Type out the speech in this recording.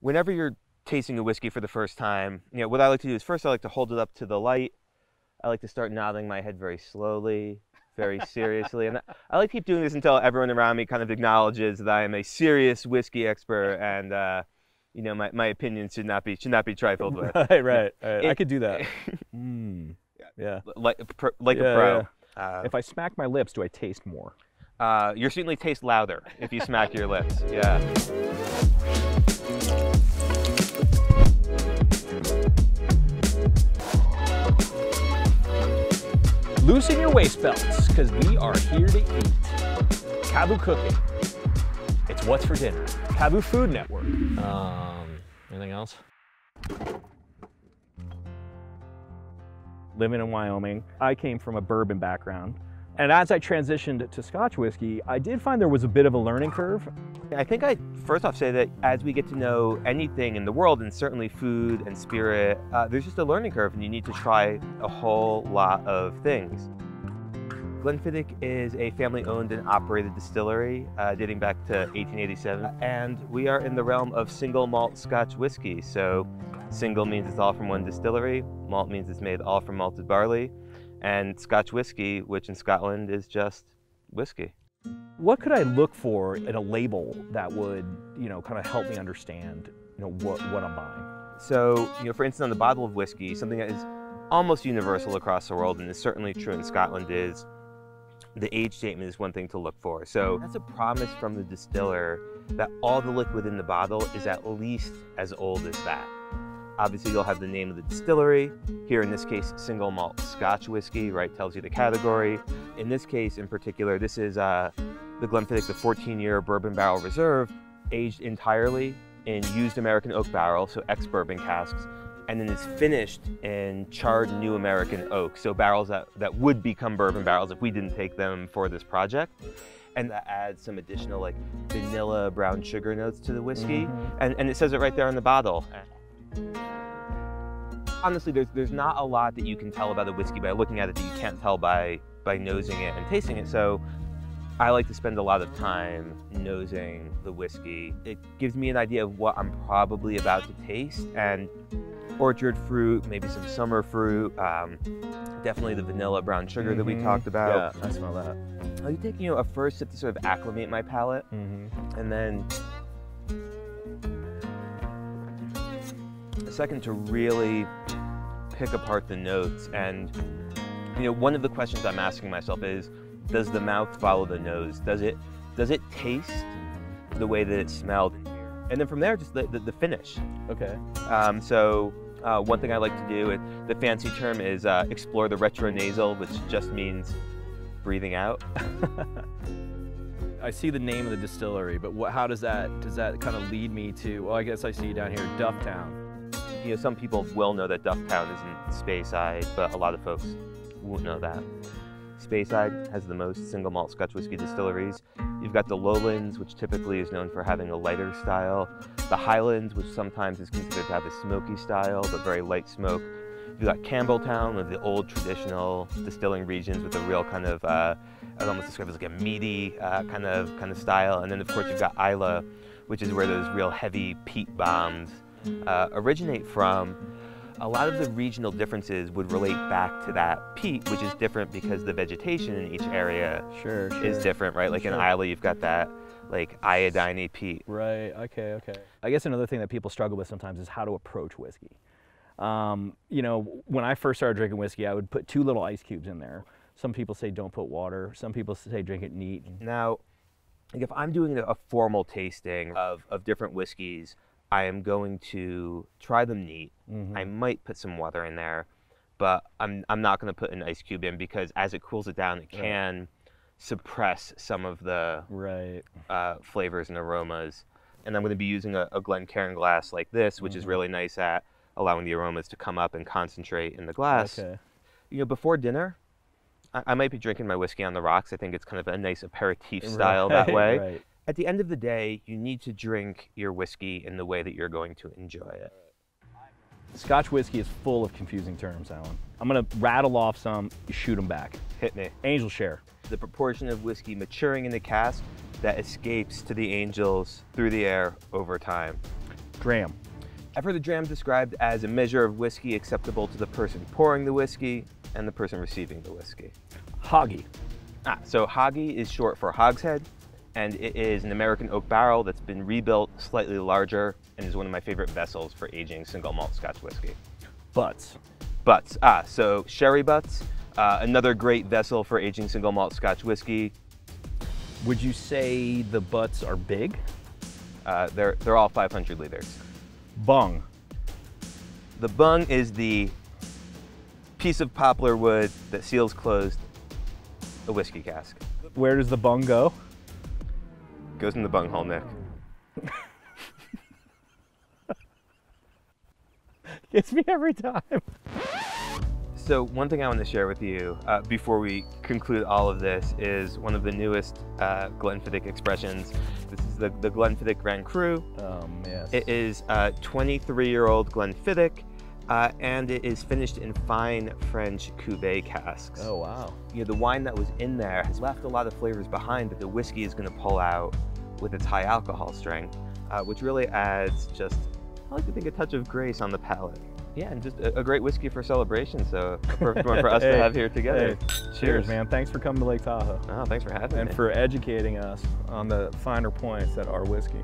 whenever you're tasting a whiskey for the first time, you know, what I like to do is first I like to hold it up to the light. I like to start nodding my head very slowly, very seriously. And I like to keep doing this until everyone around me kind of acknowledges that I am a serious whiskey expert and, uh, you know, my, my opinions should not be should not be trifled with. right, right, right. I could do that. mm. Yeah. like pro- like Yeah, a pro. Uh, If I smack my lips, do I taste more? uh, you certainly taste louder if you smack your lips. Yeah. Loosen your waist belts, because we are here to eat. KAVU Cooking. It's what's for dinner. KAVU Food Network. Um, anything else? Living in Wyoming, I came from a bourbon background. And as I transitioned to Scotch whiskey, I did find there was a bit of a learning curve. I think I first off say that as we get to know anything in the world, and certainly food and spirit, uh, there's just a learning curve, and you need to try a whole lot of things. Glenfiddich is a family-owned and operated distillery uh, dating back to 1887, and we are in the realm of single malt Scotch whiskey. So, single means it's all from one distillery. Malt means it's made all from malted barley, and Scotch whiskey, which in Scotland is just whiskey. What could I look for in a label that would, you know, kind of help me understand, you know, what, what I'm buying? So, you know, for instance, on the bottle of whiskey, something that is almost universal across the world and is certainly true in Scotland is the age statement is one thing to look for. So that's a promise from the distiller that all the liquid in the bottle is at least as old as that. Obviously, you'll have the name of the distillery. Here, in this case, single malt Scotch whiskey, right, tells you the category. In this case, in particular, this is uh, the Glenfiddich, the 14-year bourbon barrel reserve, aged entirely in used American oak barrel, so ex-bourbon casks, and then it's finished in charred new American oak, so barrels that, that would become bourbon barrels if we didn't take them for this project. And that adds some additional like vanilla brown sugar notes to the whiskey. And, and it says it right there on the bottle. Honestly, there's, there's not a lot that you can tell about a whiskey by looking at it that you can't tell by, by nosing it and tasting it. So I like to spend a lot of time nosing the whiskey. It gives me an idea of what I'm probably about to taste and orchard fruit, maybe some summer fruit, um, definitely the vanilla brown sugar that we Mhm. talked about. Yeah, I smell that. I take you know a first sip to sort of acclimate my palate, Mm-hmm. and then a second to really pick apart the notes. And you know, one of the questions I'm asking myself is, does the mouth follow the nose? Does it does it taste the way that it smelled? And then from there, just the, the, the finish. Okay. Um, so uh, one thing I like to do, it, the fancy term is uh, explore the retronasal, which just means breathing out. I see the name of the distillery, but what, how does that does that kind of lead me to? Well, I guess I see down here Dufftown. You know, some people will know that Dufftown is in Speyside, but a lot of folks won't know that. Speyside has the most single malt Scotch whiskey distilleries. You've got the Lowlands, which typically is known for having a lighter style. The Highlands, which sometimes is considered to have a smoky style, but very light smoke. You've got Campbeltown, one of the old traditional distilling regions with a real kind of, uh, I'd almost describe it as like a meaty uh, kind of kind of style. And then of course you've got Islay, which is where those real heavy peat bombs uh, originate from. A lot of the regional differences would relate back to that peat, which is different because the vegetation in each area Sure, sure. is different, right? Like in Sure. Islay, you've got that like iodine peat. Right. Okay. Okay. I guess another thing that people struggle with sometimes is how to approach whiskey. Um, you know, when I first started drinking whiskey, I would put two little ice cubes in there. Some people say don't put water. Some people say drink it neat. Now, like if I'm doing a formal tasting of, of different whiskeys, I am going to try them neat. I might put some water in there, but I'm, I'm not going to put an ice cube in because as it cools it down, it can suppress some of the Right. uh, flavors and aromas. And I'm going to be using a, a Glencairn glass like this, which is really nice at allowing the aromas to come up and concentrate in the glass. Okay. You know, before dinner, I, I might be drinking my whiskey on the rocks. I think it's kind of a nice aperitif style that way. Right. At the end of the day, you need to drink your whiskey in the way that you're going to enjoy it. Scotch whiskey is full of confusing terms, Allan. I'm gonna rattle off some. You shoot them back. Hit me. Angel share. The proportion of whiskey maturing in the cask that escapes to the angels through the air over time. Dram. I've heard the dram described as a measure of whiskey acceptable to the person pouring the whiskey and the person receiving the whiskey. Hoggy. Ah, so Hoggy is short for hogshead, and it is an American oak barrel that's been rebuilt slightly larger and is one of my favorite vessels for aging single malt Scotch whiskey. Butts. Butts. Ah, so sherry butts, uh, another great vessel for aging single malt Scotch whiskey. Would you say the butts are big? Uh, they're they're all 500 liters. Bung. The bung is the piece of poplar wood that seals closed a whiskey cask. Where does the bung go? Goes in the bung hole, Nick. Gets me every time. So one thing I want to share with you uh, before we conclude all of this is one of the newest uh, Glenfiddich expressions. This is the, the Glenfiddich Grand Cru. Um, yes. It is a 23-year-old Glenfiddich, uh, and it is finished in fine French cuvee casks. oh wow. You know, the wine that was in there has left a lot of flavors behind that the whiskey is going to pull out with its high alcohol strength, uh, which really adds just, I like to think, a touch of grace on the palate. Yeah, and just a, a great whiskey for celebration. So a perfect one for us to have here together. hey, Cheers, man. Thanks for coming to Lake Tahoe Oh, thanks for having and me. And for educating us on the finer points that are whiskey.